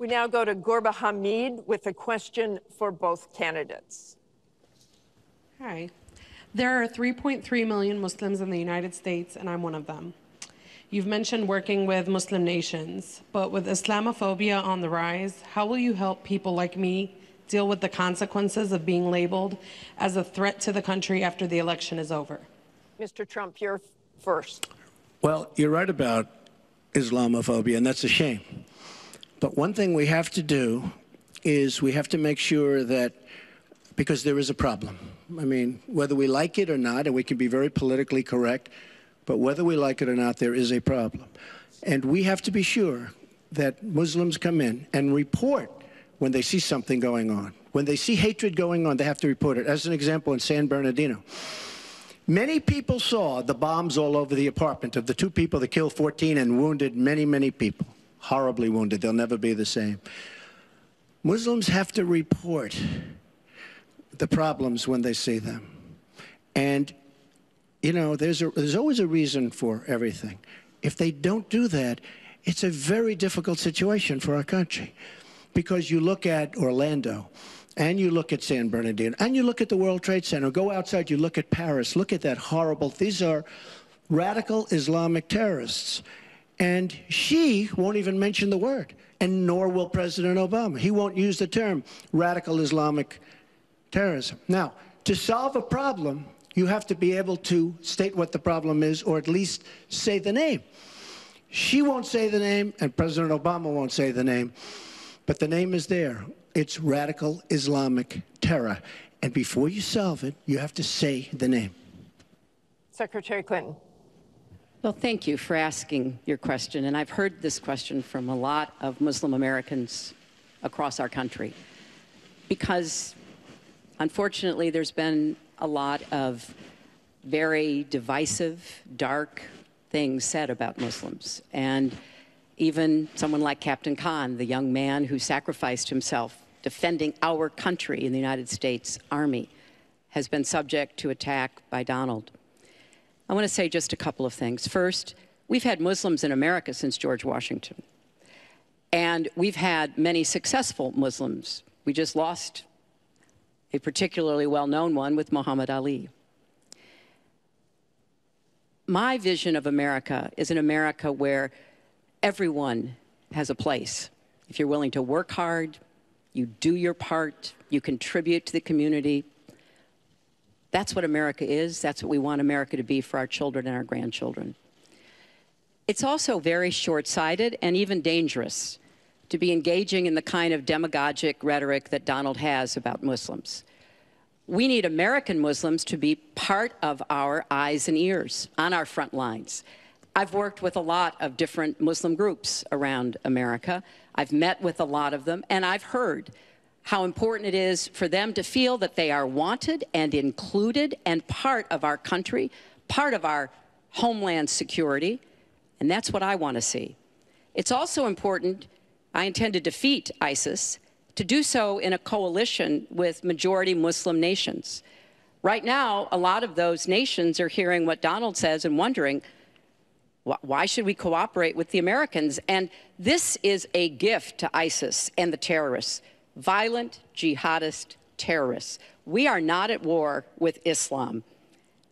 We now go to Gorbah Hamed with a question for both candidates. Hi. There are 3.3 million Muslims in the United States, and I'm one of them. You've mentioned working with Muslim nations, but with Islamophobia on the rise, how will you help people like me deal with the consequences of being labeled as a threat to the country after the election is over? Mr. Trump, you're first. Well, you're right about Islamophobia, and that's a shame. But one thing we have to do is we have to make sure that, because there is a problem. I mean, whether we like it or not, and we can be very politically correct, but whether we like it or not, there is a problem. And we have to be sure that Muslims come in and report when they see something going on. When they see hatred going on, they have to report it. As an example, in San Bernardino, many people saw the bombs all over the apartment of the two people that killed 14 and wounded many, many people horribly wounded. They'll never be the same. Muslims have to report the problems when they see them. And, you know, there's, a, there's always a reason for everything. If they don't do that, it's a very difficult situation for our country. Because you look at Orlando, and you look at San Bernardino, and you look at the World Trade Center, go outside, you look at Paris, look at that horrible, these are radical Islamic terrorists. And she won't even mention the word, and nor will President Obama. He won't use the term radical Islamic terrorism. Now, to solve a problem, you have to be able to state what the problem is, or at least say the name. She won't say the name, and President Obama won't say the name, but the name is there. It's radical Islamic terror. And before you solve it, you have to say the name. Secretary Clinton. Well, thank you for asking your question. And I've heard this question from a lot of Muslim Americans across our country because unfortunately there's been a lot of very divisive, dark things said about Muslims. And even someone like Captain Khan, the young man who sacrificed himself defending our country in the United States Army, has been subject to attack by Donald. I want to say just a couple of things. First, we've had Muslims in America since George Washington. And we've had many successful Muslims. We just lost a particularly well-known one with Muhammad Ali. My vision of America is an America where everyone has a place. If you're willing to work hard, you do your part, you contribute to the community, that's what America is. That's what we want America to be for our children and our grandchildren. It's also very short-sighted and even dangerous to be engaging in the kind of demagogic rhetoric that Donald has about Muslims. We need American Muslims to be part of our eyes and ears on our front lines. I've worked with a lot of different Muslim groups around America. I've met with a lot of them, and I've heard how important it is for them to feel that they are wanted and included and part of our country, part of our homeland security, and that's what I want to see. It's also important, I intend to defeat ISIS, to do so in a coalition with majority Muslim nations. Right now, a lot of those nations are hearing what Donald says and wondering, why should we cooperate with the Americans? And this is a gift to ISIS and the terrorists violent jihadist terrorists. We are not at war with Islam.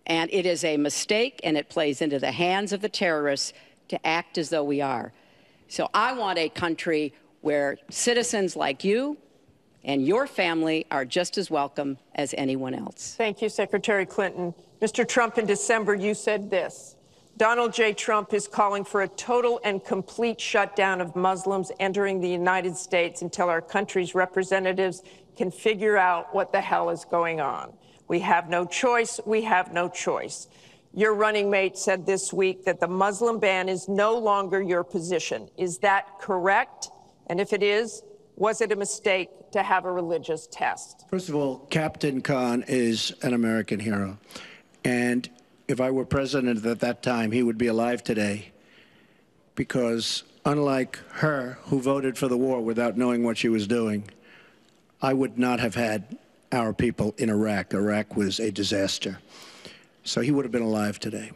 And it is a mistake, and it plays into the hands of the terrorists to act as though we are. So I want a country where citizens like you and your family are just as welcome as anyone else. Thank you, Secretary Clinton. Mr. Trump, in December, you said this. Donald J. Trump is calling for a total and complete shutdown of Muslims entering the United States until our country's representatives can figure out what the hell is going on. We have no choice. We have no choice. Your running mate said this week that the Muslim ban is no longer your position. Is that correct? And if it is, was it a mistake to have a religious test? First of all, Captain Khan is an American hero. And if I were president at that time, he would be alive today. Because unlike her, who voted for the war without knowing what she was doing, I would not have had our people in Iraq. Iraq was a disaster. So he would have been alive today.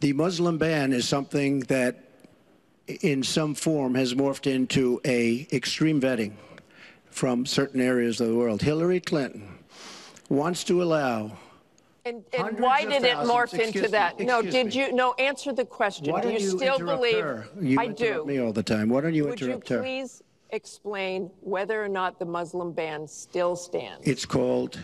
The Muslim ban is something that in some form has morphed into a extreme vetting from certain areas of the world. Hillary Clinton wants to allow And, and why did it morph into excuse that? no, did me. you? No, answer the question. Why do you, you, still believe? her? You I interrupt do. me all the time. Why don't you Would you interrupt her? please explain whether or not the Muslim ban still stands? It's called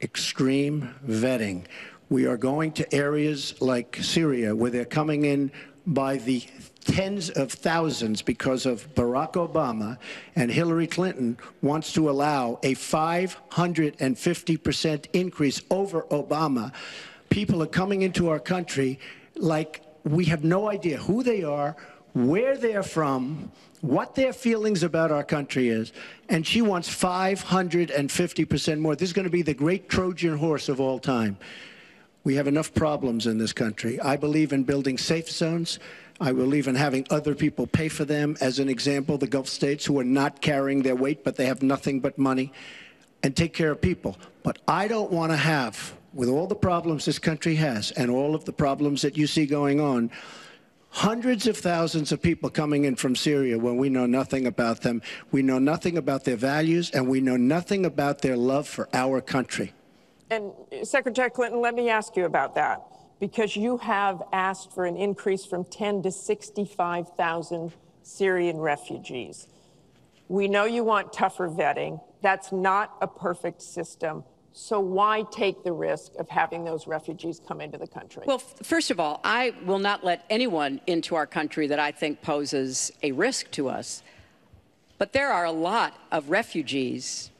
extreme vetting. We are going to areas like Syria where they're coming in by the tens of thousands because of Barack Obama and Hillary Clinton wants to allow a 550% increase over Obama. People are coming into our country like we have no idea who they are, where they're from, what their feelings about our country is, and she wants 550% more. This is going to be the great Trojan horse of all time. We have enough problems in this country. I believe in building safe zones. I believe in having other people pay for them. As an example, the Gulf states who are not carrying their weight, but they have nothing but money, and take care of people. But I don't want to have, with all the problems this country has and all of the problems that you see going on, hundreds of thousands of people coming in from Syria when we know nothing about them. We know nothing about their values, and we know nothing about their love for our country. And uh, Secretary Clinton, let me ask you about that because you have asked for an increase from 10 to 65,000 Syrian refugees. We know you want tougher vetting. That's not a perfect system. So why take the risk of having those refugees come into the country? Well, first of all, I will not let anyone into our country that I think poses a risk to us. But there are a lot of refugees,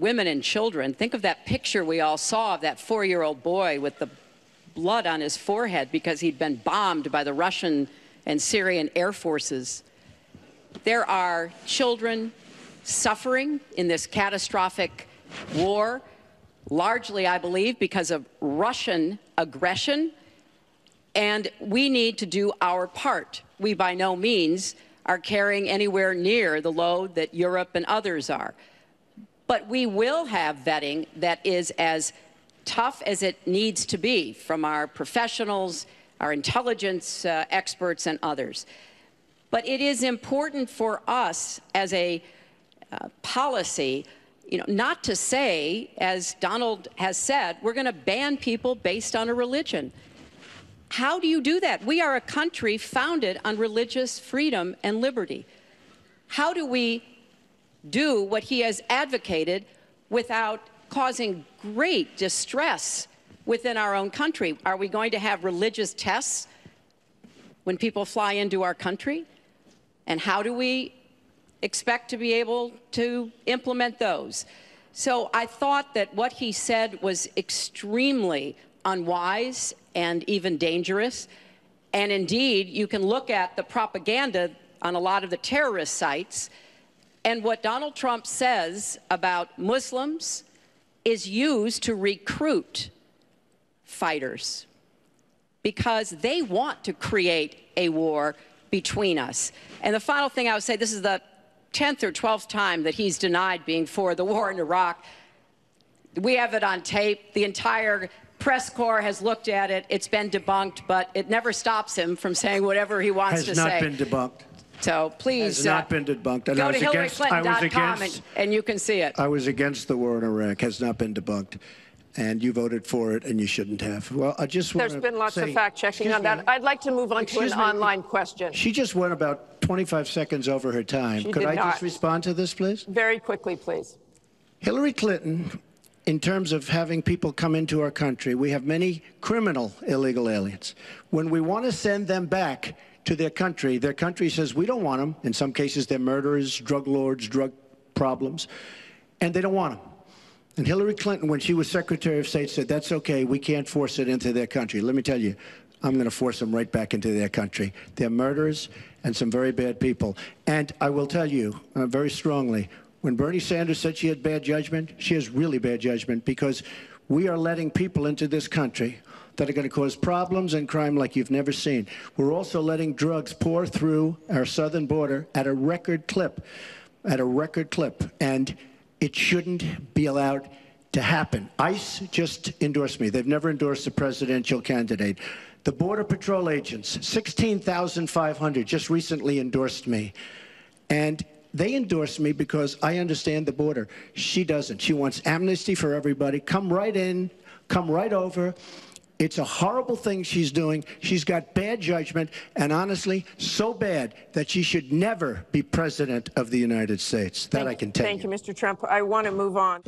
women and children. Think of that picture we all saw of that four year old boy with the blood on his forehead because he'd been bombed by the Russian and Syrian air forces. There are children suffering in this catastrophic war, largely, I believe, because of Russian aggression. And we need to do our part. We, by no means, are carrying anywhere near the load that Europe and others are. But we will have vetting that is as tough as it needs to be from our professionals, our intelligence uh, experts, and others. But it is important for us as a uh, policy, you know, not to say, as Donald has said, we're going to ban people based on a religion. How do you do that? We are a country founded on religious freedom and liberty. How do we do what he has advocated without causing great distress within our own country? Are we going to have religious tests when people fly into our country? And how do we expect to be able to implement those? So I thought that what he said was extremely unwise and even dangerous. And indeed, you can look at the propaganda on a lot of the terrorist sites. And what Donald Trump says about Muslims is used to recruit fighters because they want to create a war between us. And the final thing I would say this is the 10th or 12th time that he's denied being for the war in Iraq. We have it on tape. The entire press corps has looked at it. It's been debunked, but it never stops him from saying whatever he wants to say. It Has not been debunked. So please Has not uh, been debunked. And I go was to against- I was HillaryClinton.com and, and you can see it. I was against the war in Iraq. Has not been debunked. And you voted for it, and you shouldn't have. Well, I just want There's to been lots say, of fact checking excuse on that. I'd like to move on to an me. online question. She just went about 25 seconds over her time. She Could did I not. just respond to this, please? Very quickly, please. Hillary Clinton, in terms of having people come into our country, we have many criminal illegal aliens. When we want to send them back to their country, their country says, we don't want them. In some cases, they're murderers, drug lords, drug problems, and they don't want them. And Hillary Clinton, when she was Secretary of State, said, that's okay, we can't force it into their country. Let me tell you, I'm going to force them right back into their country. They're murderers and some very bad people. And I will tell you uh, very strongly, when Bernie Sanders said she had bad judgment, she has really bad judgment because we are letting people into this country that are going to cause problems and crime like you've never seen. We're also letting drugs pour through our southern border at a record clip, at a record clip. And it shouldn't be allowed to happen. ICE just endorsed me. They've never endorsed a presidential candidate. The Border Patrol agents, 16,500, just recently endorsed me. And they endorsed me because I understand the border. She doesn't. She wants amnesty for everybody. Come right in, come right over. It's a horrible thing she's doing. She's got bad judgment, and honestly, so bad that she should never be president of the United States. That Thank- I can tell Thank you, Mr. Trump. I want to move on.